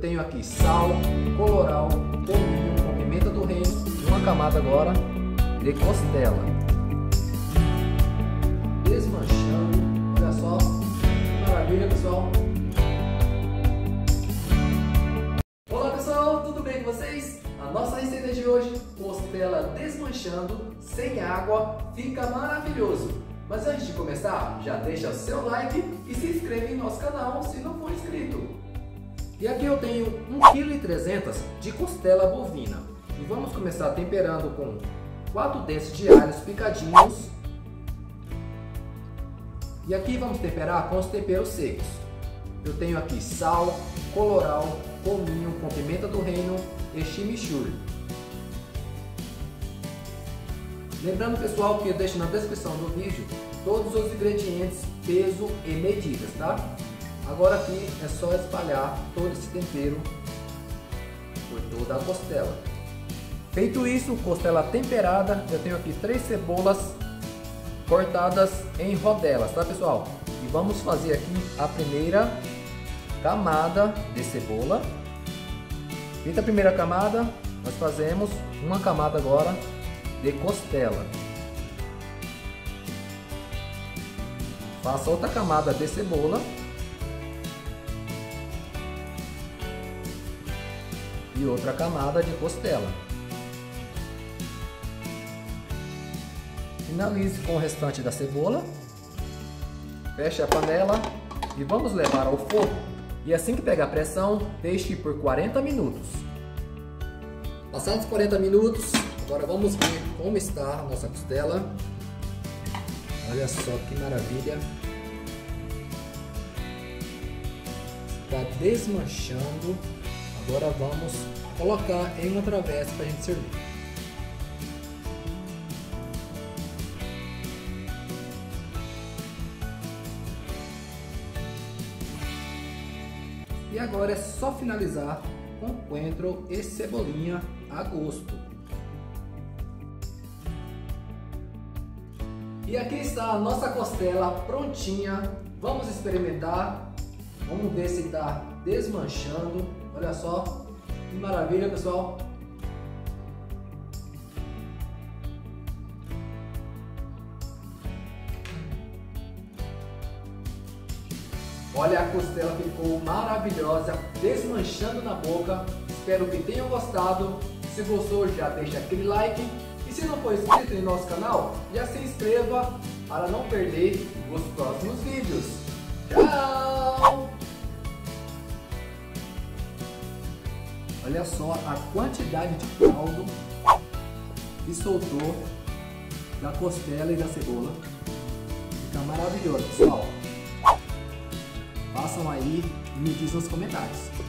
Tenho aqui sal, coloral, cominho, com pimenta do reino e uma camada agora de costela. Desmanchando, olha só, maravilha pessoal. Olá pessoal, tudo bem com vocês? A nossa receita de hoje, costela desmanchando, sem água, fica maravilhoso. Mas antes de começar, já deixa o seu like e se inscreve em nosso canal se não for inscrito. E aqui eu tenho 1,3 kg de costela bovina. E vamos começar temperando com 4 dentes de alhos picadinhos. E aqui vamos temperar com os temperos secos. Eu tenho aqui sal, coloral, cominho com pimenta do reino e chimichurri. Lembrando pessoal que eu deixo na descrição do vídeo todos os ingredientes, peso e medidas, tá? Agora aqui é só espalhar todo esse tempero por toda a costela. Feito isso, costela temperada, eu tenho aqui três cebolas cortadas em rodelas, tá pessoal? E vamos fazer aqui a primeira camada de cebola. Feita a primeira camada, nós fazemos uma camada agora de costela. Faça outra camada de cebola e outra camada de costela. Finalize com o restante da cebola. Feche a panela e vamos levar ao forno. E assim que pegar pressão, deixe por 40 minutos. Passados 40 minutos, agora vamos ver como está a nossa costela. Olha só que maravilha. Está desmanchando. Agora vamos colocar em uma travessa para a gente servir. E agora é só finalizar com coentro e cebolinha a gosto. E aqui está a nossa costela prontinha. Vamos experimentar. Vamos ver se está desmanchando. Olha só, que maravilha, pessoal. Olha, a costela ficou maravilhosa, desmanchando na boca. Espero que tenham gostado. Se gostou, já deixa aquele like. E se não for inscrito em nosso canal, já se inscreva para não perder os próximos vídeos. Tchau! Olha só a quantidade de caldo que soltou da costela e da cebola. Fica maravilhoso, pessoal. Façam aí e me dizem nos comentários.